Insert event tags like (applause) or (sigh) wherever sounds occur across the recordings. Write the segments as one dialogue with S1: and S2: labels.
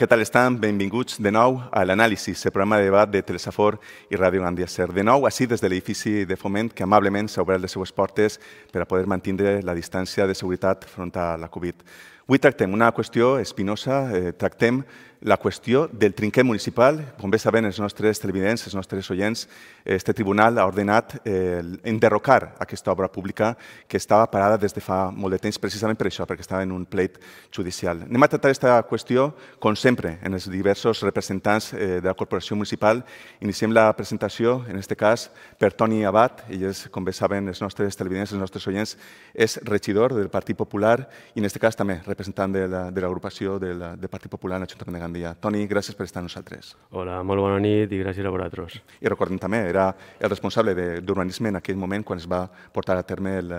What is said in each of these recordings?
S1: què tal estan? Benvinguts de nou a l'anàlisi, el programa de debat de Telesafor i Ràdio Gandia Ser. De nou, així des de l'edifici de Foment, que amablement s'ha obert les seues portes per a poder mantenir la distància de seguretat front a la Covid. Avui tractem una qüestió espinosa, eh, tractem la qüestió del trinquet municipal. Com bé saben els nostres televidents, els nostres oients, este tribunal ha ordenat eh, enderrocar aquesta obra pública que estava parada des de fa molt de temps, precisament per això, perquè estava en un pleit judicial. Anem a tractar aquesta qüestió, com sempre, en els diversos representants eh, de la corporació municipal. Iniciem la presentació, en aquest cas, per Toni Abad. Ell és, com bé saben els nostres televidents, els nostres oients, és regidor del Partit Popular i, en aquest cas, també representant de l'agrupació la, de del, del Partit Popular en l'Ajuntament de Gandia. Toni, gràcies per estar amb nosaltres.
S2: Hola, molt bona nit i gràcies a vosaltres.
S1: I recordem també, era el responsable d'urbanisme en aquell moment quan es va portar a terme, el,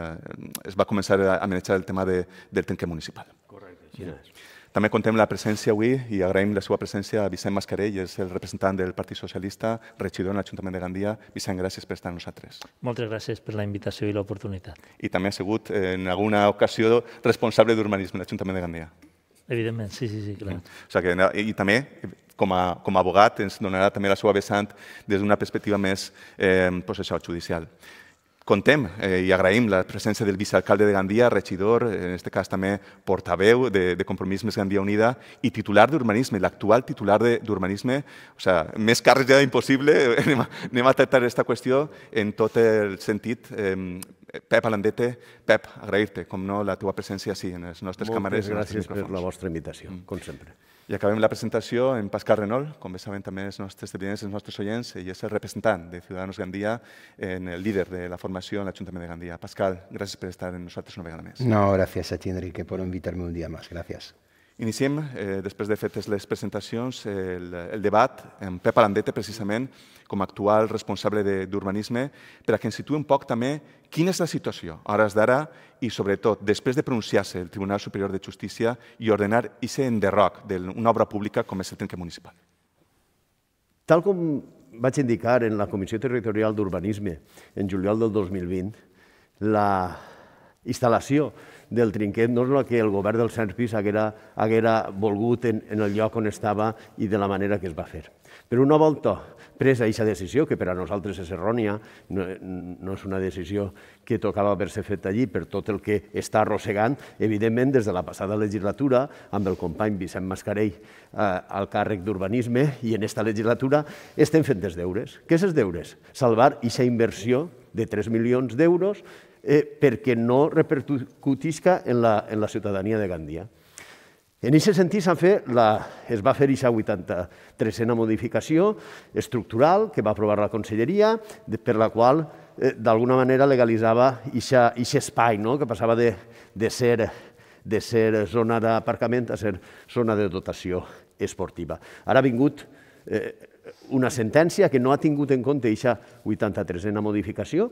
S1: es va començar a manejar el tema de, del tanque municipal.
S2: Correcte, així és.
S1: També contem la presència avui i agraïm la seva presència a Vicent Mascarell, és el representant del Partit Socialista, regidor en l'Ajuntament de Gandia. Vicent, gràcies per estar amb nosaltres.
S3: Moltes gràcies per la invitació i l'oportunitat.
S1: I també ha sigut en alguna ocasió responsable d'urbanisme en l'Ajuntament de Gandia.
S3: Evidentment, sí, sí, sí, clar.
S1: O sigui que, I també, com a, com a abogat, ens donarà també la seva vessant des d'una perspectiva més eh, pues això, judicial. Contem eh, i agraïm la presència del vicealcalde de Gandia, regidor, en aquest cas també portaveu de, de Compromís Més Gandia Unida i titular d'urbanisme, l'actual titular d'urbanisme. O sigui, més càrrecs ja impossible, (laughs) anem a, anem a tractar aquesta qüestió en tot el sentit eh, Pep Alandete, Pep, agrair-te, com no, la teva presència sí, en les nostres
S4: Moltes
S1: càmeres.
S4: Moltes gràcies per la vostra invitació, mm. com sempre.
S1: I acabem la presentació en Pascal Renol, com bé saben també els nostres televidents, els nostres oients, ell és el representant de Ciudadanos Gandia, en el líder de la formació en l'Ajuntament de Gandia. Pascal, gràcies per estar amb nosaltres una vegada més.
S5: No, gràcies a ti, Enrique, por invitarme un dia més. Gràcies.
S1: Iniciem, eh, després de fetes les presentacions, el, el debat amb Pep Alandete, precisament, com a actual responsable d'urbanisme, per a que ens situï un poc també quina és la situació a hores d'ara i, sobretot, després de pronunciar-se el Tribunal Superior de Justícia i ordenar aquest enderroc d'una obra pública com és el trenque municipal.
S4: Tal com vaig indicar en la Comissió Territorial d'Urbanisme en juliol del 2020, la instal·lació del trinquet no és la que el govern del Sants Pis haguera, haguera volgut en, en el lloc on estava i de la manera que es va fer. Però una volta presa aquesta decisió, que per a nosaltres és errònia, no, no és una decisió que tocava haver-se fet allí per tot el que està arrossegant, evidentment des de la passada legislatura, amb el company Vicent Mascarell eh, al càrrec d'urbanisme, i en aquesta legislatura estem fent els deures. Què és els deures? Salvar aquesta inversió de 3 milions d'euros eh, perquè no repercutisca en la, en la ciutadania de Gandia. En aquest sentit la, es va fer aquesta 83a modificació estructural que va aprovar la Conselleria, per la qual eh, d'alguna manera legalitzava aquest espai no? que passava de, de, ser, de ser zona d'aparcament a ser zona de dotació esportiva. Ara ha vingut eh, una sentència que no ha tingut en compte aquesta 83a modificació,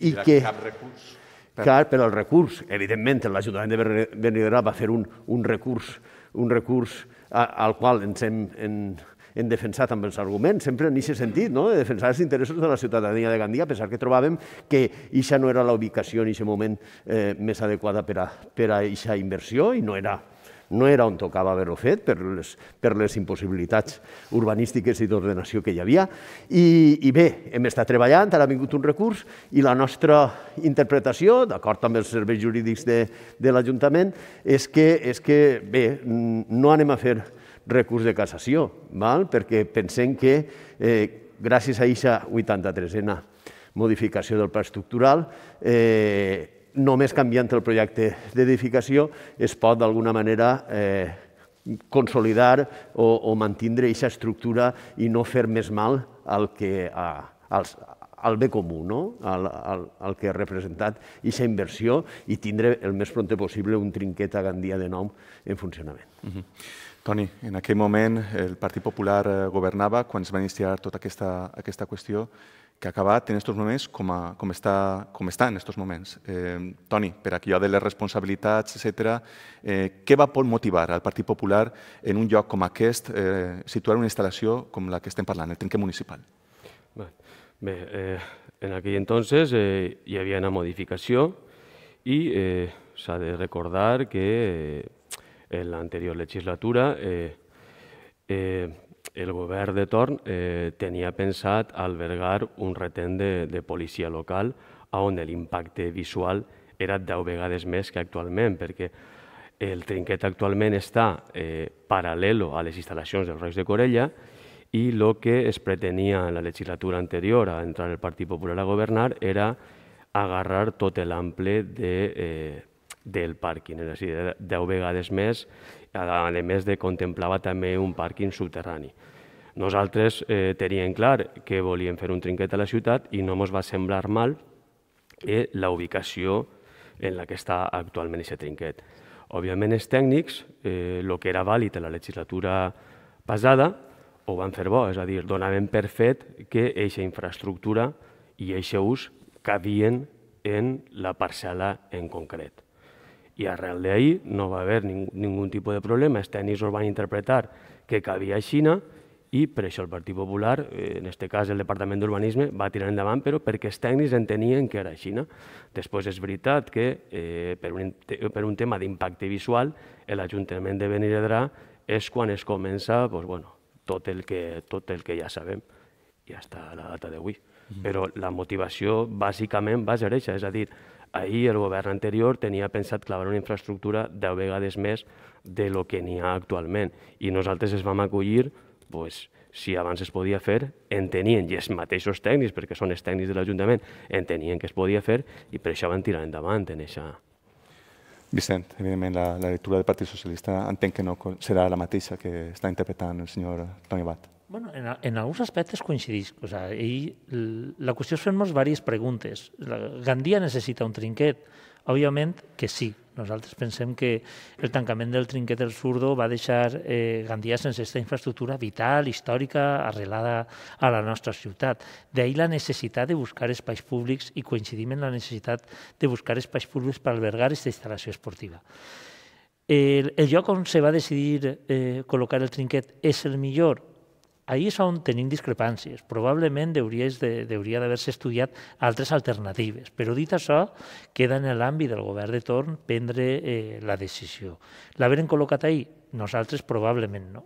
S1: i que... Cap recurs?
S4: Car, per al recurs, evidentment, l'Ajuntament de Benidorm va fer un, un recurs, un recurs a, al qual ens hem, en, hem defensat amb els arguments, sempre en aquest sentit, no? de defensar els interessos de la ciutadania de Gandia, a pesar que trobàvem que això no era la ubicació en aquest moment eh, més adequada per a, per a aquesta inversió i no era no era on tocava haver-ho fet per les, per les impossibilitats urbanístiques i d'ordenació que hi havia. I, I bé, hem estat treballant, ara ha vingut un recurs i la nostra interpretació, d'acord amb els serveis jurídics de, de l'Ajuntament, és, que, és que, bé, no anem a fer recurs de cassació, val? perquè pensem que eh, gràcies a aquesta 83a modificació del pla estructural, eh, només canviant el projecte d'edificació es pot d'alguna manera eh, consolidar o, o mantindre aquesta estructura i no fer més mal al, que, a, als, al bé comú, no? al, al, al que ha representat aquesta inversió i tindre el més pront possible un trinquet a Gandia de nou en funcionament.
S1: -huh. Toni, en aquell moment el Partit Popular eh, governava quan es va iniciar tota aquesta, aquesta qüestió que ha acabat en aquests moments com, a, com, està, com està en aquests moments. Eh, Toni, per aquí de les responsabilitats, etc., eh, què va motivar al Partit Popular en un lloc com aquest eh, situar una instal·lació com la que estem parlant, el trinquet municipal?
S2: Bé, eh, en aquell entonces eh, hi havia una modificació i eh, s'ha de recordar que eh, en l'anterior legislatura eh, eh, el govern de torn eh, tenia pensat albergar un retent de, de policia local on l'impacte visual era 10 vegades més que actualment, perquè el trinquet actualment està eh, paral·lelo a les instal·lacions dels Reis de Corella i el que es pretenia en la legislatura anterior a entrar el Partit Popular a governar era agarrar tot l'ample de, eh, del pàrquing, és a dir, 10 vegades més, a més de contemplava també un pàrquing subterrani. Nosaltres eh, teníem clar que volíem fer un trinquet a la ciutat i no ens va semblar mal eh, la ubicació en la que està actualment aquest trinquet. Òbviament, els tècnics, eh, el que era vàlid a la legislatura passada, ho van fer bo, és a dir, donaven per fet que aquesta infraestructura i aquest ús cabien en la parcel·la en concret. I arrel d'ahir no va haver ning ningun tipus de problema, els tècnics van interpretar que cabia a Xina i per això el Partit Popular, eh, en aquest cas el Departament d'Urbanisme, va tirar endavant, però perquè els tècnics entenien que era Xina. Després és veritat que eh, per, un, per un tema d'impacte visual, l'Ajuntament de Benirredrà és quan es comença pues, bueno, tot, el que, tot el que ja sabem i està a la data d'avui. Mm. Però la motivació bàsicament va ser això, és a dir, ahir el govern anterior tenia pensat clavar una infraestructura 10 vegades més de lo que n'hi ha actualment i nosaltres es vam acollir pues, si abans es podia fer, entenien, i els mateixos tècnics, perquè són els tècnics de l'Ajuntament, entenien que es podia fer i per això van tirar endavant en això.
S1: Vicent, evidentment la, la lectura del Partit Socialista entenc que no serà la mateixa que està interpretant el senyor Toni Bat.
S3: Bueno, en, en alguns aspectes coincidís. O sea, ell, la qüestió és fer-nos diverses preguntes. La, Gandia necessita un trinquet? Òbviament que sí. Nosaltres pensem que el tancament del trinquet del Surdo va deixar eh, Gandia sense aquesta infraestructura vital, històrica, arrelada a la nostra ciutat. D'ahir la necessitat de buscar espais públics i coincidim en la necessitat de buscar espais públics per albergar aquesta instal·lació esportiva. El, el lloc on se va decidir eh, col·locar el trinquet és el millor? Ahí és on tenim discrepàncies. Probablement hauria d'haver-se estudiat altres alternatives, però dit això, queda en l'àmbit del govern de torn prendre eh, la decisió. L'haveren col·locat ahir? Nosaltres probablement no.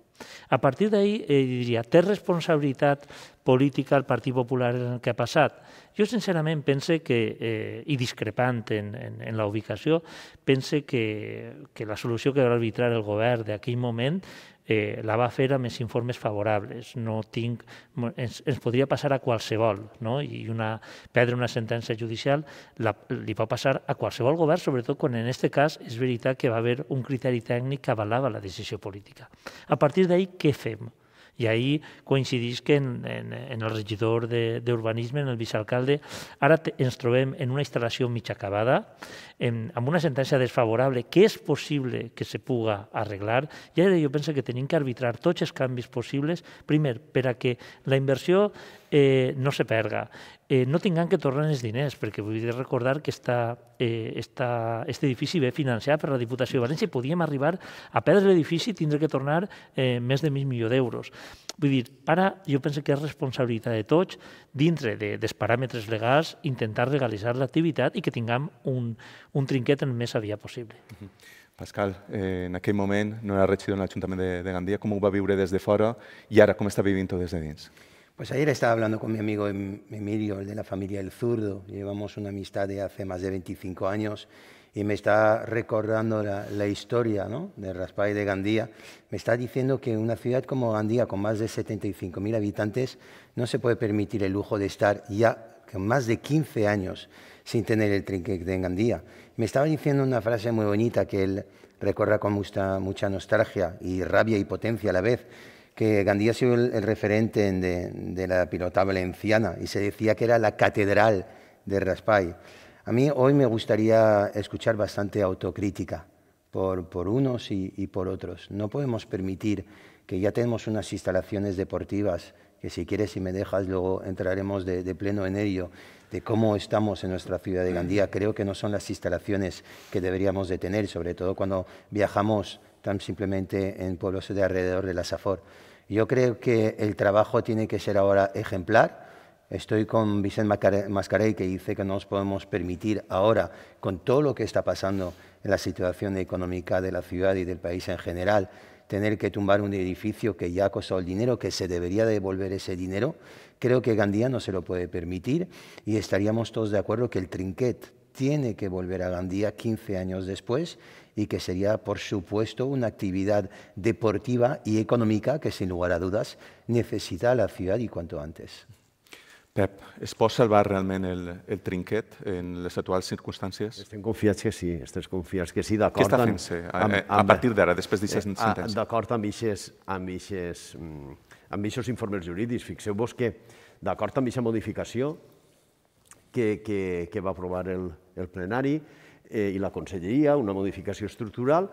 S3: A partir d'ahir, eh, diria, té responsabilitat política el Partit Popular en el que ha passat? Jo sincerament pense que, eh, i discrepant en, en, en la ubicació, pense que, que la solució que va arbitrar el govern d'aquell moment eh, la va fer amb els informes favorables. No tinc, ens, ens podria passar a qualsevol, no? i una, perdre una sentència judicial la, li pot passar a qualsevol govern, sobretot quan en aquest cas és veritat que va haver un criteri tècnic que avalava la decisió política. A partir d'ahir, què fem? I ahir coincidís que en, en, en el regidor d'urbanisme, en el vicealcalde, ara ens trobem en una instal·lació mig acabada, en, amb una sentència desfavorable que és possible que se puga arreglar, i ara jo penso que tenim que arbitrar tots els canvis possibles, primer, per a que la inversió eh, no se perga, eh, no tinguem que tornar els diners, perquè vull recordar que esta, eh, esta, este edifici ve financiat per la Diputació de València i podíem arribar a perdre l'edifici i tindre que tornar eh, més de mig milió d'euros. Vull dir, ara jo penso que és responsabilitat de tots, dintre de, dels paràmetres legals, intentar legalitzar l'activitat i que tinguem un, un trinquet el més aviat possible. Uh -huh.
S1: Pascal, eh, en aquell moment no era regidor en l'Ajuntament de, de Gandia, com ho va viure des de fora i ara com està vivint-ho des de dins?
S5: Pues ayer estaba hablando con mi amigo em-, Emilio, el de la familia El Zurdo. Llevamos una amistad de hace más de 25 años y me está recordando la, historia ¿no? de Raspay de Gandía. Me está diciendo que una ciudad como Gandía, con más de 75.000 habitantes, no se puede permitir el lujo de estar ya más de 15 años sin tener el trinquet de Gandía. Me estaba diciendo una frase muy bonita que él recuerda con mucha nostalgia y rabia y potencia a la vez que Gandía ha sido el, referente de, la pilota valenciana y se decía que era la catedral de Raspay. A mí hoy me gustaría escuchar bastante autocrítica por, por unos y, por otros. No podemos permitir que ya tenemos unas instalaciones deportivas que si quieres y me dejas luego entraremos de, de, pleno en ello, de cómo estamos en nuestra ciudad de Gandía. Creo que no son las instalaciones que deberíamos de tener, sobre todo cuando viajamos tan simplemente en pueblos de alrededor de la Safor. Yo creo que el trabajo tiene que ser ahora ejemplar. Estoy con Vicente Mascarell que dice que no nos podemos permitir ahora, con todo lo que está pasando en la situación económica de la ciudad y del país en general, tener que tumbar un edificio que ya ha costado el dinero, que se debería devolver ese dinero, creo que Gandía no se lo puede permitir y estaríamos todos de acuerdo que el trinquet tiene que volver a Gandía 15 años después y que sería, por supuesto, una actividad deportiva y económica que, sin lugar a dudas, necesita la ciudad y cuanto antes.
S1: Pep, es pot salvar realment el, el trinquet en les actuals circumstàncies?
S4: Estem confiats que sí, estem confiats que sí, d'acord.
S1: Què està fent-se a, a, a partir d'ara, després d'aquesta eh, sentència?
S4: D'acord amb aquests amb mm, amb eixos informes jurídics. Fixeu-vos que, d'acord amb aquesta modificació que, que, que va aprovar el, el plenari eh, i la conselleria, una modificació estructural,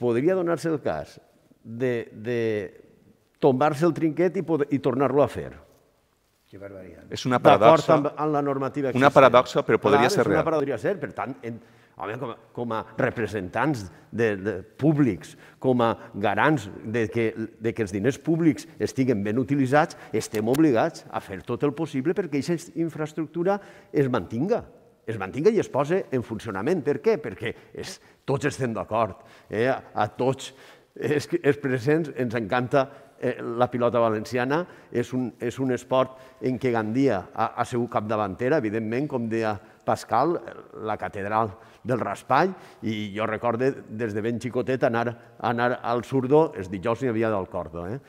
S4: podria donar-se el cas de, de tombar-se el trinquet i, poder, i tornar-lo a fer
S5: Que barbaridad.
S1: És una paradoxa.
S4: D'acord amb, amb la normativa existent.
S1: Una paradoxa, però podria
S4: Clar,
S1: ser
S4: és
S1: real.
S4: Una paradoxa, podria ser. Per tant, en, home, com, a, com a representants de, de públics, com a garants de que, de que els diners públics estiguen ben utilitzats, estem obligats a fer tot el possible perquè aquesta infraestructura es mantinga es mantinga i es posa en funcionament. Per què? Perquè és, tots estem d'acord. Eh? A tots els, els presents ens encanta eh, la pilota valenciana, és un, és un esport en què Gandia ha, ha sigut capdavantera, evidentment, com deia Pascal, la catedral del raspall, i jo recorde des de ben xicotet anar, anar al surdo, els dijous n'hi havia del cordo, eh?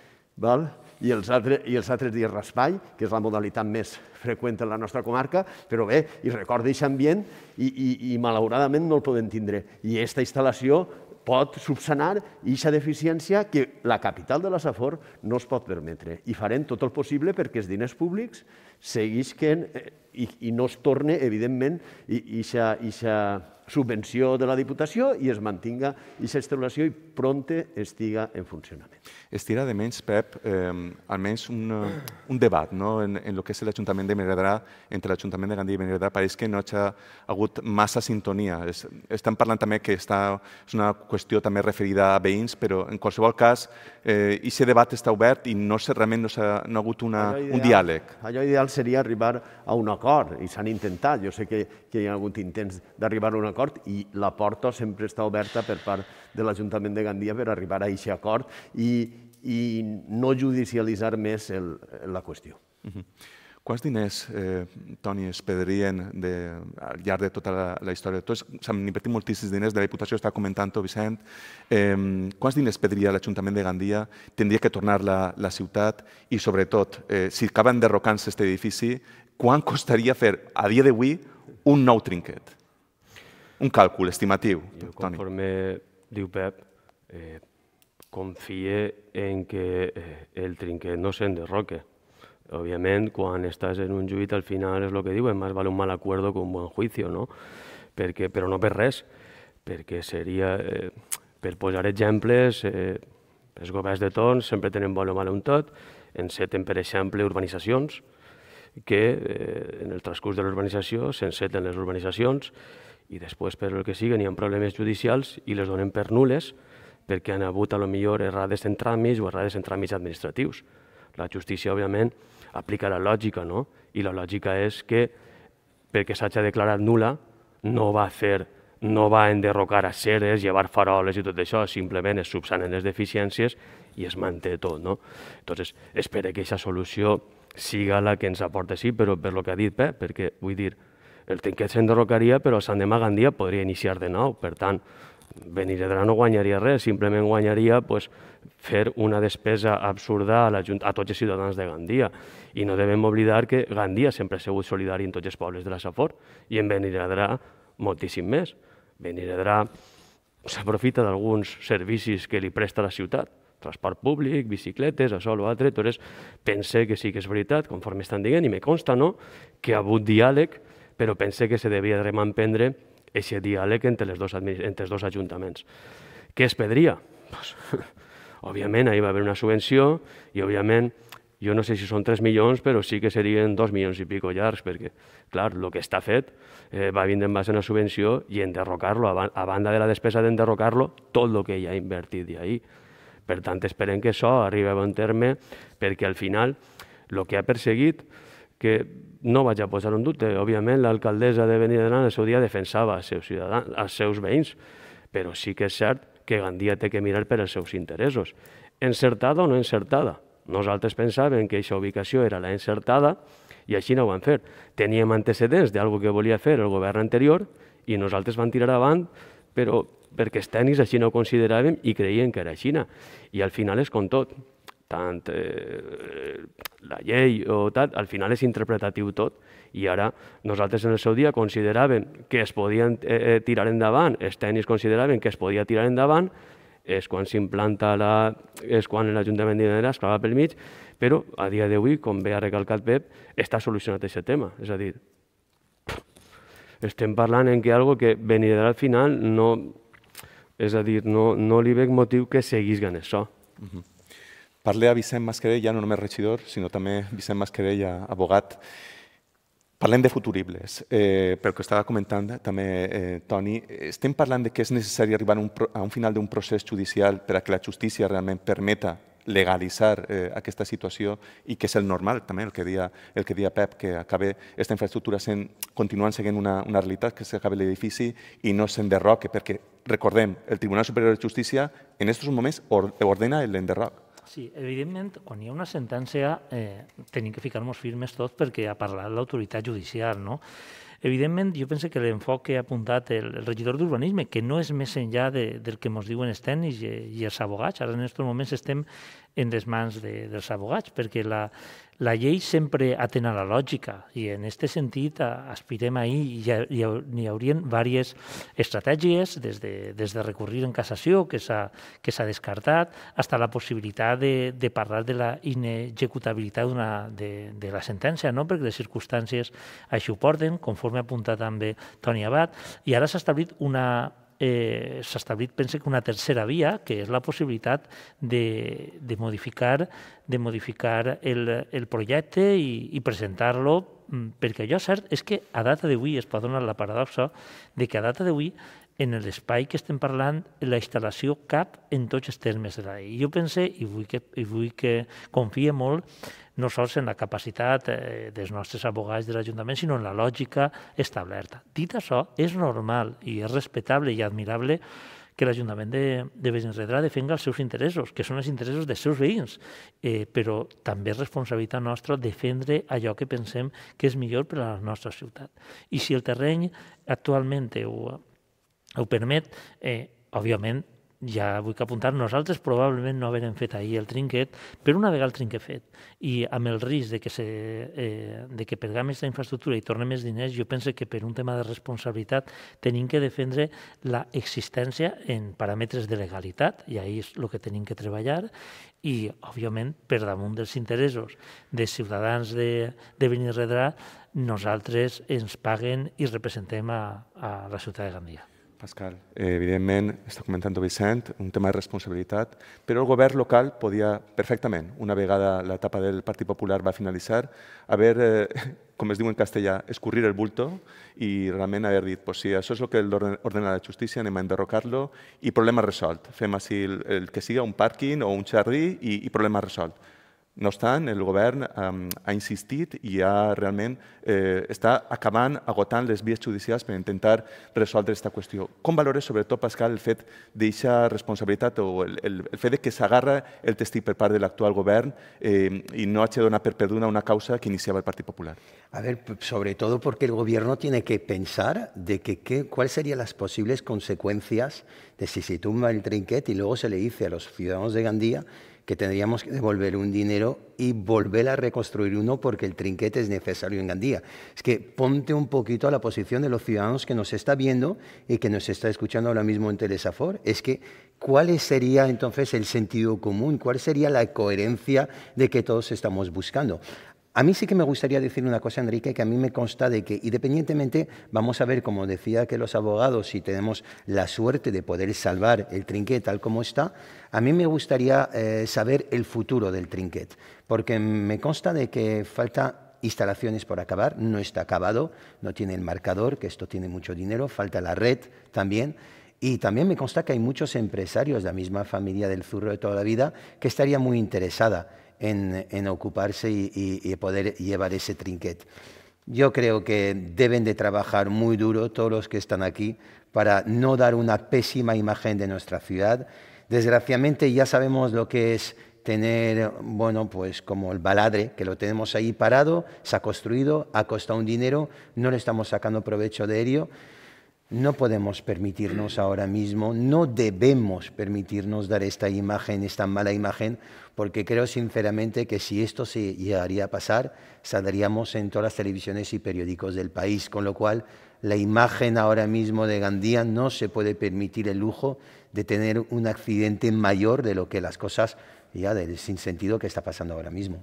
S4: Val? I, els altres, i els altres dies raspall, que és la modalitat més freqüent en la nostra comarca, però bé, i recorda aquest ambient i, i, i malauradament no el podem tindre. I aquesta instal·lació pot subsanar aquesta deficiència que la capital de la Safor no es pot permetre. I farem tot el possible perquè els diners públics seguisquen eh, i, i no es torne, evidentment, aquesta subvenció de la Diputació i es mantinga aquesta instal·lació i pronte estiga en funcionament.
S1: Es tira de menys, Pep, eh, almenys un, un debat no? en, en el que és l'Ajuntament de Meredrà, entre l'Ajuntament de Gandia i Meredrà, pareix que no ha hagut massa sintonia. Es, estan parlant també que està, és una qüestió també referida a veïns, però en qualsevol cas, eh, aquest debat està obert i no sé, realment no, ha, no ha hagut una,
S4: Allò
S1: un diàleg.
S4: Allò ideal seria arribar a un acord, i s'han intentat. Jo sé que, que hi ha hagut intents d'arribar a un acord i la porta sempre està oberta per part de l'Ajuntament de Gandia per arribar a aquest acord i, i no judicialitzar més el, la qüestió.
S1: Uh -huh. Quants diners, eh, Toni, es perdrien de, al llarg de tota la, la història? S'han invertit moltíssims diners, de la Diputació està comentant-ho, Vicent. Eh, quants diners perdria l'Ajuntament de Gandia? Tindria que tornar la, la ciutat? I, sobretot, eh, si acaben derrocant-se aquest edifici, quan costaria fer, a dia d'avui, un nou trinquet? Un càlcul estimatiu,
S2: Jo,
S1: Toni.
S2: conforme diu Pep, eh, confie en que eh, el trinquet no s'enderroque. Òbviament, quan estàs en un juit, al final és el que diuen, més vale un mal acuerdo que un bon juicio, no? Perquè, però no per res, perquè seria, eh, per posar exemples, eh, els governs de torn sempre tenen bon o mal un tot, enceten, per exemple, urbanitzacions, que eh, en el transcurs de l'urbanització s'enceten les urbanitzacions i després, per el que sigui, hi ha problemes judicials i les donen per nules perquè han hagut, a lo millor, errades en tràmits o errades en tràmits administratius. La justícia, òbviament, aplica la lògica, no? I la lògica és que, perquè s'hagi declarat nula, no va fer no va enderrocar aceres, llevar faroles i tot això, simplement es subsanen les deficiències i es manté tot. No? Entonces, espero que aquesta solució siga la que ens aporta sí, però per lo que ha dit Pep, perquè vull dir, el trinquet s'enderrocaria, però Sant Demà Gandia podria iniciar de nou. Per tant, Benirredrà no guanyaria res, simplement guanyaria pues, fer una despesa absurda a, la, a tots els ciutadans de Gandia. I no devem oblidar que Gandia sempre ha sigut solidari en tots els pobles de la Safor i en Benirredrà moltíssim més. Benirredrà s'aprofita d'alguns servicis que li presta la ciutat, transport públic, bicicletes, això o altre, doncs pense que sí que és veritat, conforme estan dient, i me consta no, que ha hagut diàleg, però pense que se devia de remanprendre aquest diàleg entre, les dos, entre els dos ajuntaments. Què es perdria? Pues, (laughs) òbviament, ahir va haver una subvenció i, òbviament, jo no sé si són 3 milions, però sí que serien 2 milions i pico llargs, perquè, clar, el que està fet eh, va vindre en base a una subvenció i enderrocar-lo, a, a banda de la despesa d'enderrocar-lo, tot el que ja ha invertit d'ahir. Per tant, esperem que això arribi a bon terme, perquè al final el que ha perseguit, que no vaig a posar en dubte, òbviament l'alcaldessa de Benidorm el seu dia defensava als seus, ciutadans, als seus veïns, però sí que és cert que Gandia té que mirar per als seus interessos. Encertada o no encertada? Nosaltres pensàvem que aquesta ubicació era la encertada i així no ho van fer. Teníem antecedents d'algo que volia fer el govern anterior i nosaltres vam tirar avant, però perquè els tècnics així no ho consideràvem i creien que era Xina. I al final és com tot. Tant eh, la llei o tal, al final és interpretatiu tot. I ara nosaltres en el seu dia consideràvem que es podien eh, tirar endavant, els tècnics consideraven que es podia tirar endavant, és quan s'implanta la... és quan l'Ajuntament d'Inera es clava pel mig, però a dia d'avui, com bé ha recalcat Pep, està solucionat aquest tema. És a dir, estem parlant en que algo que venirà al final no... És a dir, no, no li veig motiu que seguís en això. Uh -huh.
S1: Parle a Vicent Masquerell, ja no només regidor, sinó també Vicent Masquerell, abogat. Parlem de futuribles. Eh, pel que estava comentant també eh, Toni, estem parlant de que és necessari arribar a un, a un final d'un procés judicial per a que la justícia realment permeta legalitzar eh, aquesta situació i que és el normal, també, el que dia, el que dia Pep, que acabe aquesta infraestructura sent, continuant seguint una, una realitat, que s'acabi l'edifici i no s'enderroque, perquè, recordem, el Tribunal Superior de Justícia en aquests moments ordena l'enderroc.
S3: Sí, evidentment, quan hi ha una sentència eh, tenim que ficar-nos firmes tots perquè ha parlat l'autoritat judicial, no? Evidentment, jo penso que l'enfoc que ha apuntat el, el regidor d'urbanisme, que no és més enllà de, del que ens diuen els tècnics i, i els abogats, ara en aquests moments estem en les mans de, dels abogats, perquè la, la llei sempre atén a la lògica i en aquest sentit aspirem ahir i hi, hi, hi haurien diverses estratègies, des de, des de recurrir en cassació, que s'ha descartat, fins a la possibilitat de, de parlar de la inexecutabilitat de, de la sentència, no? perquè les circumstàncies així ho porten, conforme ha apuntat també Toni Abad, i ara s'ha establit una, eh, s'ha establit, pense que una tercera via, que és la possibilitat de, de modificar, de modificar el, el projecte i, i presentar-lo, mm, perquè allò cert és que a data d'avui es pot donar la paradoxa de que a data d'avui en l'espai que estem parlant, la instal·lació cap en tots els termes de la llei. Jo pense, i vull que, i vull que confie molt, no sols en la capacitat eh, dels nostres abogats de l'Ajuntament, sinó en la lògica establerta. Dit això, és normal i és respectable i admirable que l'Ajuntament de, de Besenredrà defenga els seus interessos, que són els interessos dels seus veïns, eh, però també és responsabilitat nostra defendre allò que pensem que és millor per a la nostra ciutat. I si el terreny actualment ho, ho permet, eh, òbviament ja vull que apuntar, nosaltres probablement no haverem fet ahir el trinquet, però una vegada el trinquet fet i amb el risc de que, se, eh, de que pergam aquesta infraestructura i tornem més diners, jo penso que per un tema de responsabilitat tenim que defendre la existència en paràmetres de legalitat, i ahir és el que tenim que treballar, i, òbviament, per damunt dels interessos dels ciutadans de, de Benirredrà, nosaltres ens paguen i representem a, a la ciutat de Gandia.
S1: Pascal, eh, evidentment, està comentant Vicent, un tema de responsabilitat, però el govern local podia perfectament, una vegada l'etapa del Partit Popular va finalitzar, haver, eh, com es diu en castellà, escurrir el bulto i realment haver dit, pues, si això és el que ordena la justícia, anem a enderrocar-lo i problema resolt. Fem així el, el que siga un pàrquing o un xarri i, i problema resolt. No obstant, el govern ha insistit i ha realment eh, està acabant, agotant les vies judicials per intentar resoldre aquesta qüestió. Com valores, sobretot, Pascal, el fet d'eixa responsabilitat o el, el, el fet de que s'agarra el testit per part de l'actual govern eh, i no hagi donar per perduna una causa que iniciava el Partit Popular?
S5: A ver, sobre todo porque el gobierno tiene que pensar de que, que cuáles serían las posibles consecuencias de si se tumba el trinquet y luego se le dice a los ciudadanos de Gandía que tendríamos que devolver un dinero y volver a reconstruir uno porque el trinquete es necesario en Gandía. Es que ponte un poquito a la posición de los ciudadanos que nos está viendo y que nos está escuchando ahora mismo en Telesafor. Es que, ¿cuál sería entonces el sentido común? ¿Cuál sería la coherencia de que todos estamos buscando? A mí sí que me gustaría decir una cosa, Enrique, que a mí me consta de que independientemente, vamos a ver, como decía que los abogados, si tenemos la suerte de poder salvar el trinquet tal como está, a mí me gustaría eh, saber el futuro del trinquet, porque me consta de que falta instalaciones por acabar, no está acabado, no tiene el marcador, que esto tiene mucho dinero, falta la red también. Y también me consta que hay muchos empresarios de la misma familia del Zurro de toda la vida que estaría muy interesada en, en ocuparse y, poder llevar ese trinquet. Yo creo que deben de trabajar muy duro todos los que están aquí para no dar una pésima imagen de nuestra ciudad. Desgraciadamente ya sabemos lo que es tener, bueno, pues como el baladre, que lo tenemos ahí parado, se ha construido, ha costado un dinero, no le estamos sacando provecho de ello. No podemos permitirnos ahora mismo, no debemos permitirnos dar esta imagen, esta mala imagen, porque creo sinceramente que si esto se llegaría a pasar, saldríamos en todas las televisiones y periódicos del país, con lo cual la imagen ahora mismo de Gandía no se puede permitir el lujo de tener un accidente mayor de lo que las cosas ja del sinsentido que està passant ara mismo.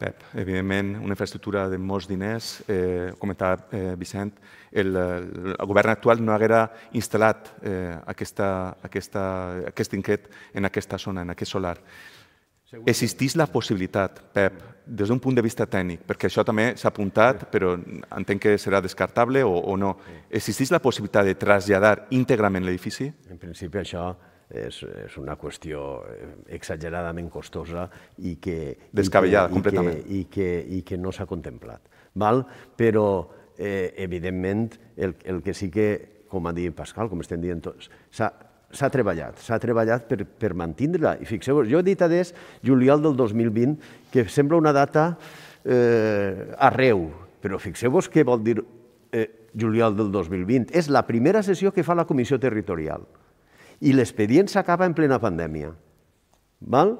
S1: Pep, evidentment, una infraestructura de molts diners, eh, comentava eh, Vicent, el, el, govern actual no haguera instal·lat eh, aquesta, aquesta, aquest inquet en aquesta zona, en aquest solar. Existís la possibilitat, Pep, des d'un punt de vista tècnic, perquè això també s'ha apuntat, però entenc que serà descartable o, o no. Existís la possibilitat de traslladar íntegrament l'edifici?
S4: En principi això és, és una qüestió eh, exageradament costosa i que...
S1: Descabellada,
S4: i que,
S1: completament.
S4: I que, i que, i que no s'ha contemplat. Val? Però, eh, evidentment, el, el que sí que, com ha dit Pascal, com estem dient tots, s'ha treballat, s'ha treballat per, per mantindre-la. I fixeu-vos, jo he dit a des juliol del 2020, que sembla una data eh, arreu, però fixeu-vos què vol dir eh, juliol del 2020. És la primera sessió que fa la Comissió Territorial i l'expedient s'acaba en plena pandèmia. Val?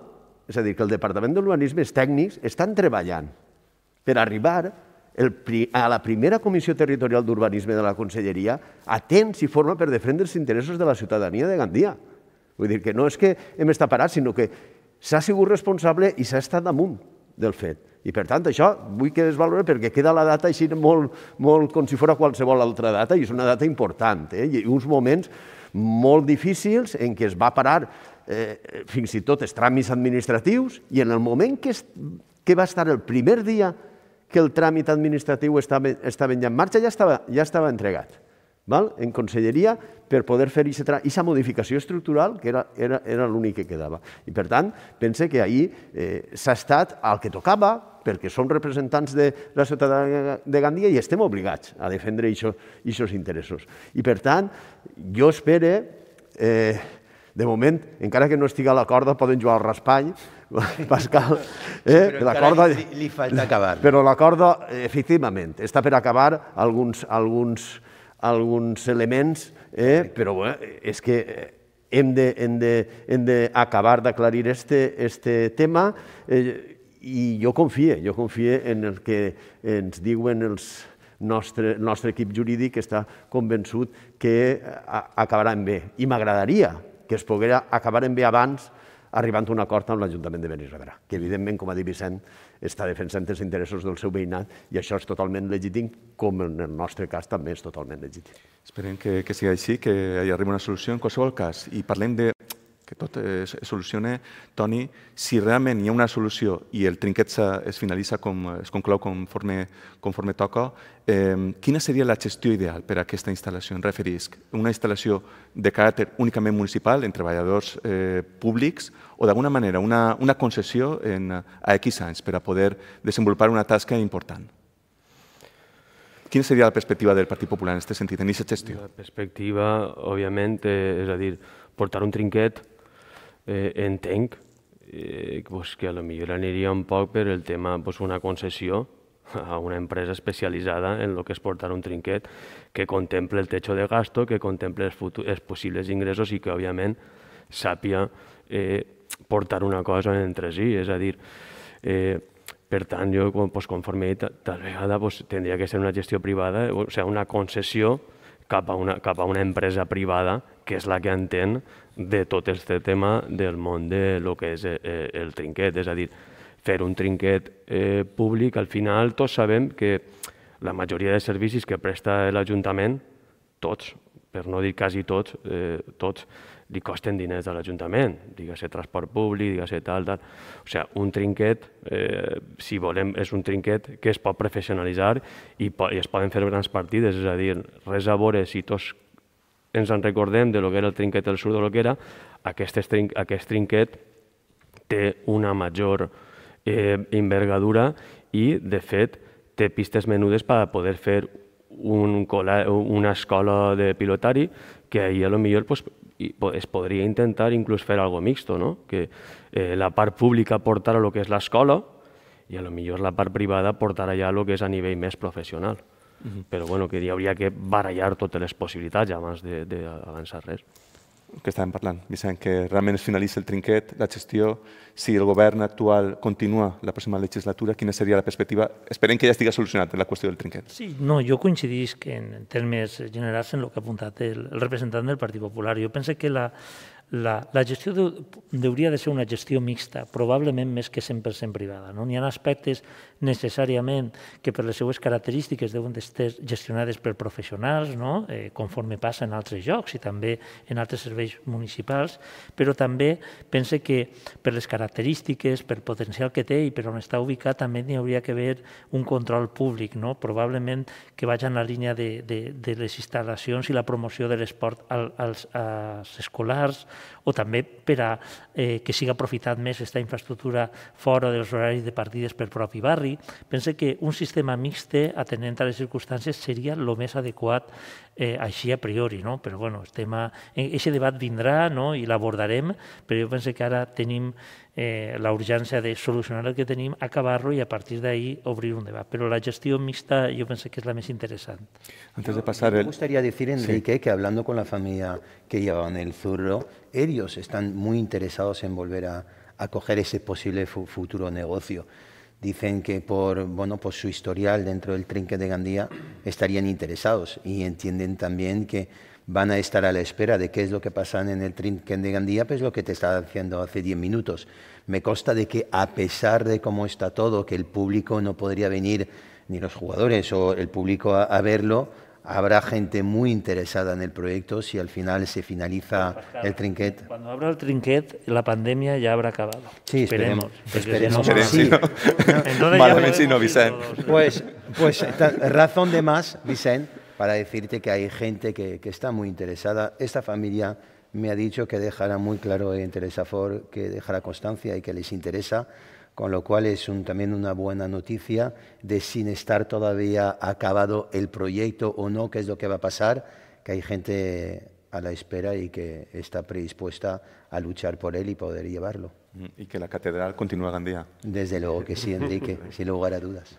S4: És a dir, que el Departament d'Urbanisme, els tècnics, estan treballant per arribar el, a la primera Comissió Territorial d'Urbanisme de la Conselleria a temps i forma per defendre els interessos de la ciutadania de Gandia. Vull dir que no és que hem estat parats, sinó que s'ha sigut responsable i s'ha estat damunt del fet. I per tant, això vull que es valori perquè queda la data així molt, molt com si fos qualsevol altra data i és una data important. Eh? I uns moments molt difícils en què es va parar eh, fins i tot els tràmits administratius i en el moment que, es, que va estar el primer dia que el tràmit administratiu estava, estava ja en marxa, ja estava, ja estava entregat val? en conselleria per poder fer aquesta modificació estructural que era, era, era l'únic que quedava. I per tant, pense que ahir eh, s'ha estat al que tocava, perquè som representants de la ciutadania de Gandia i estem obligats a defendre aquests interessos. I per tant, jo espero, eh, de moment, encara que no estigui a la corda, poden jugar al raspall, (laughs) Pascal,
S5: eh? però la corda... Li, li falta acabar.
S4: Però la corda, efectivament, està per acabar alguns, alguns, alguns elements, eh? però bé, és que hem d'acabar d'aclarir este, este tema. Eh, i jo confie, jo confie en el que ens diuen els nostre, el nostre equip jurídic que està convençut que acabaran bé. I m'agradaria que es poguera acabar bé abans arribant a un acord amb l'Ajuntament de Benirredrà, que evidentment, com ha dit Vicent, està defensant els interessos del seu veïnat i això és totalment legítim, com en el nostre cas també és totalment legítim.
S1: Esperem que, que sigui així, que hi arribi una solució en qualsevol cas. I parlem de que tot es, es solucione, Toni, si realment hi ha una solució i el trinquet es finalitza com es conclou conforme, conforme toca, eh, quina seria la gestió ideal per a aquesta instal·lació? En referisc, una instal·lació de caràcter únicament municipal, en treballadors eh, públics, o d'alguna manera una, una concessió en, a X anys per a poder desenvolupar una tasca important? Quina seria la perspectiva del Partit Popular en aquest sentit, en aquesta gestió?
S2: La perspectiva, òbviament, eh, és a dir, portar un trinquet eh, entenc eh, pues que millor aniria un poc per el tema pues una concessió a una empresa especialitzada en el que és portar un trinquet que contemple el techo de gasto, que contemple els, futurs, els possibles ingressos i que, òbviament, sàpia eh, portar una cosa entre si. És a dir, eh, per tant, jo, pues, conforme he dit, tal vegada pues, tindria que ser una gestió privada, o sigui, una concessió cap a una, cap a una empresa privada que és la que entén de tot aquest tema del món de lo que és eh, el trinquet. És a dir, fer un trinquet eh, públic, al final tots sabem que la majoria de servicis que presta l'Ajuntament, tots, per no dir quasi tots, eh, tots, li costen diners a l'Ajuntament, digues transport públic, digues tal, tal. O sigui, un trinquet, eh, si volem, és un trinquet que es pot professionalitzar i, po i es poden fer grans partides, és a dir, res a veure si tots ens en recordem de lo que era el trinquet del sud de lo que era, aquest, trin aquest trinquet té una major eh, envergadura i, de fet, té pistes menudes per poder fer un, una escola de pilotari que ahí a lo millor pues, es podria intentar inclús fer algo mixto, no? que eh, la part pública portar a lo que és l'escola i a lo millor la part privada portar allà a lo que és a nivell més professional. Uh -huh. Però bueno, que hi hauria que barallar totes les possibilitats abans d'avançar res
S1: que estàvem parlant, Vicent, que realment es finalitza el trinquet, la gestió, si el govern actual continua la pròxima legislatura, quina seria la perspectiva? Esperem que ja estigui solucionat la qüestió del trinquet.
S3: Sí, no, jo coincidís que en termes generals en el que ha apuntat el, el representant del Partit Popular. Jo penso que la, la, la gestió de, hauria de ser una gestió mixta, probablement més que 100% privada. No? N'hi ha aspectes necessàriament que per les seues característiques deuen estar gestionades per professionals, no? eh, conforme passa en altres llocs i també en altres serveis municipals, però també pense que per les característiques, per potencial que té i per on està ubicat, també n'hi hauria que haver un control públic, no? probablement que vagi en la línia de, de, de les instal·lacions i la promoció de l'esport als, als escolars, o també per a eh, que siga aprofitat més aquesta infraestructura fora dels horaris de partides per propi barri. Pense que un sistema mixte, atenent a les circumstàncies, seria el més adequat eh, així a priori, no? però bueno, estem a... Aquest debat vindrà no? i l'abordarem, però jo penso que ara tenim eh, la urgència de solucionar el que tenim, acabar-lo i a partir d'ahí obrir un debat. Però la gestió mixta jo penso que és la més interessant.
S5: Antes de pasar el... Me gustaría decir, Enrique, sí. que hablando con la familia que llevaban el zurro, ellos están muy interesados en volver a, a coger ese posible futuro negocio. Dicen que por, bueno, por su historial dentro del trinque de Gandía estarían interesados y entienden también que van a estar a la espera de qué es lo que pasa en el trinque de Gandía, pues lo que te estaba diciendo hace 10 minutos. Me consta de que a pesar de cómo está todo, que el público no podría venir, ni los jugadores o el público a verlo, habrá gente muy interesada en el proyecto si al final se finaliza claro, el trinquet.
S3: Cuando abra el trinquet, la pandemia ya habrá acabado.
S5: Sí, esperemos. Esperemos.
S1: esperemos sí. Entonces sí, no, Vicent.
S5: Pues, pues razón de más, Vicent, para decirte que hay gente que, que, está muy interesada. Esta familia me ha dicho que dejará muy claro en Teresa Ford que dejará constancia y que les interesa con lo cual es un, también una buena noticia de sin estar todavía acabado el proyecto o no, qué es lo que va a pasar, que hay gente a la espera y que está predispuesta a luchar por él y poder llevarlo.
S1: Y que la catedral continúa Gandía.
S5: Desde luego que sí, Enrique, (laughs) sin lugar a dudas.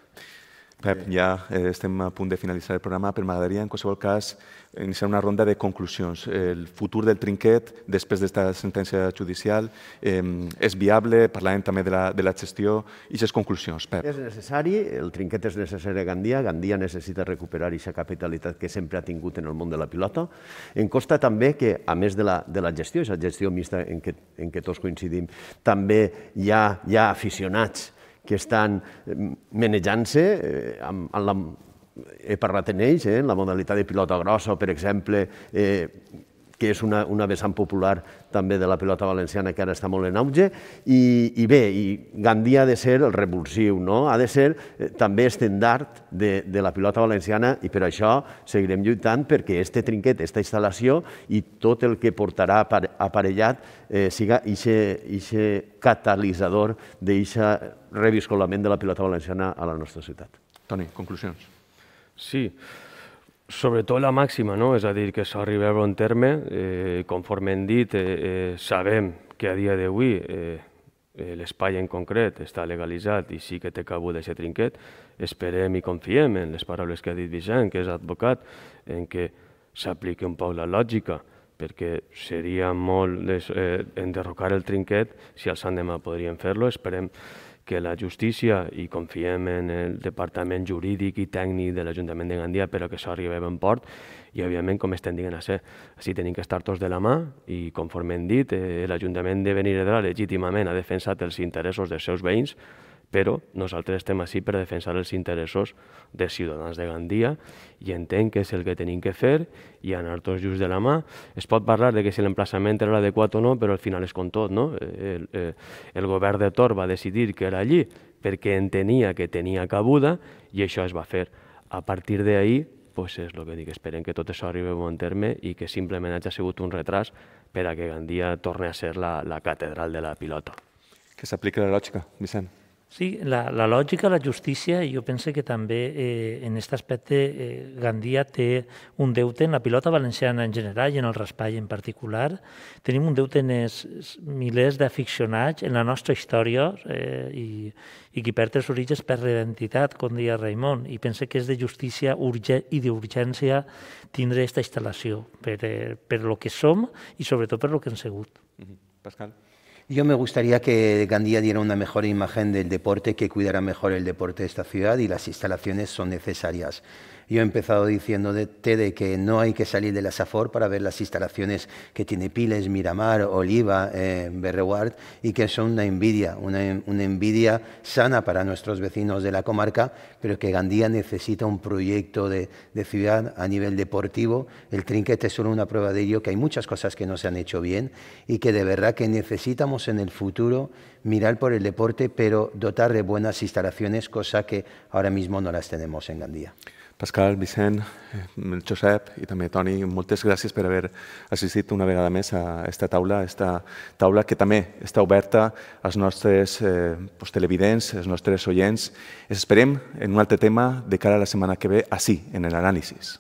S1: Pep, ja eh, estem a punt de finalitzar el programa, però m'agradaria, en qualsevol cas, iniciar una ronda de conclusions. El futur del trinquet, després d'esta sentència judicial, eh, és viable? Parlàvem també de la, de la gestió. I les conclusions, Pep.
S4: És necessari, el trinquet és necessari a Gandia. Gandia necessita recuperar aquesta capitalitat que sempre ha tingut en el món de la pilota. Em costa també que, a més de la, de la gestió, aquesta gestió mixta en què, en què tots coincidim, també hi ha, hi ha aficionats que estan eh, manejant-se eh, amb, amb la, he parlat en ells, eh, en la modalitat de pilota grossa, per exemple, eh, que és una, una vessant popular també de la pilota valenciana que ara està molt en auge, i, i bé, i Gandia ha de ser el revulsiu, no? ha de ser eh, també estendard de, de la pilota valenciana i per això seguirem lluitant perquè este trinquet, esta instal·lació i tot el que portarà aparellat eh, siga aquest catalitzador d'aquest reviscolament de la pilota valenciana a la nostra ciutat.
S1: Toni, conclusions.
S2: Sí, sobretot la màxima, no? és a dir, que s'arriba a bon terme, eh, conforme hem dit, eh, eh, sabem que a dia d'avui eh, eh, l'espai en concret està legalitzat i sí que té cabut aquest trinquet, esperem i confiem en les paraules que ha dit Vicent, que és advocat, en què s'apliqui un poc la lògica, perquè seria molt des, eh, enderrocar el trinquet, si els demà podrien fer-lo, esperem que la justícia, i confiem en el departament jurídic i tècnic de l'Ajuntament de Gandia, però que això arribi a bon port, i òbviament com estem dient a ser. Així tenim que estar tots de la mà i conforme hem dit, eh, l'Ajuntament de Benirredrà legítimament ha defensat els interessos dels seus veïns, però nosaltres estem així per defensar els interessos dels ciutadans de Gandia i entenc que és el que tenim que fer i anar tots just de la mà. Es pot parlar de que si l'emplaçament era l'adequat o no, però al final és com tot. No? El, el, el govern de Tor va decidir que era allí perquè entenia que tenia cabuda i això es va fer. A partir d'ahir, pues és el que dic, esperem que tot això arribi a bon terme i que simplement hagi sigut un retras per a que Gandia torni a ser la, la catedral de la pilota.
S1: Que s'apliqui la lògica, Vicent.
S3: Sí, la, la lògica, la justícia, jo penso que també eh, en aquest aspecte eh, Gandia té un deute en la pilota valenciana en general i en el raspall en particular. Tenim un deute en els milers d'aficionats en la nostra història eh, i, i qui perd els orígens perd l'identitat, com deia Raimon, i pensa que és de justícia urge i d'urgència tindre aquesta instal·lació per, eh, per lo que som i sobretot per lo que hem sigut. Mm -hmm.
S1: Pascal.
S5: Yo me gustaría que Gandía diera una mejor imagen del deporte, que cuidara mejor el deporte de esta ciudad y las instalaciones son necesarias. Yo he empezado diciendo de, que no hay que salir de la SAFOR para ver las instalaciones que tiene Piles, Miramar, Oliva, eh, Berreward y que son una envidia, una, una, envidia sana para nuestros vecinos de la comarca, pero que Gandía necesita un proyecto de, de ciudad a nivel deportivo. El trinquete es solo una prueba de ello, que hay muchas cosas que no se han hecho bien y que de verdad que necesitamos en el futuro mirar por el deporte, pero dotar de buenas instalaciones, cosa que ahora mismo no las tenemos en Gandía.
S1: Pascal, Vicent, Josep i també Toni, moltes gràcies per haver assistit una vegada més a aquesta taula, esta taula que també està oberta als nostres eh, pues, televidents, als nostres oients. Es esperem en un altre tema de cara a la setmana que ve, així, en l'anàlisis.